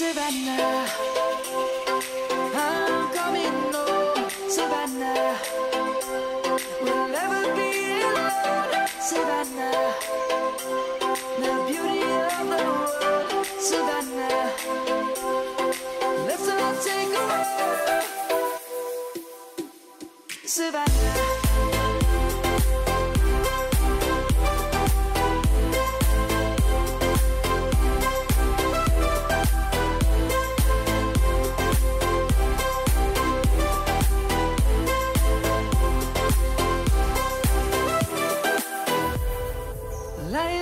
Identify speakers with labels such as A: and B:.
A: Savannah, I'm coming home. We'll never be alone. The beauty of the world. Let's all take a walk. Savannah.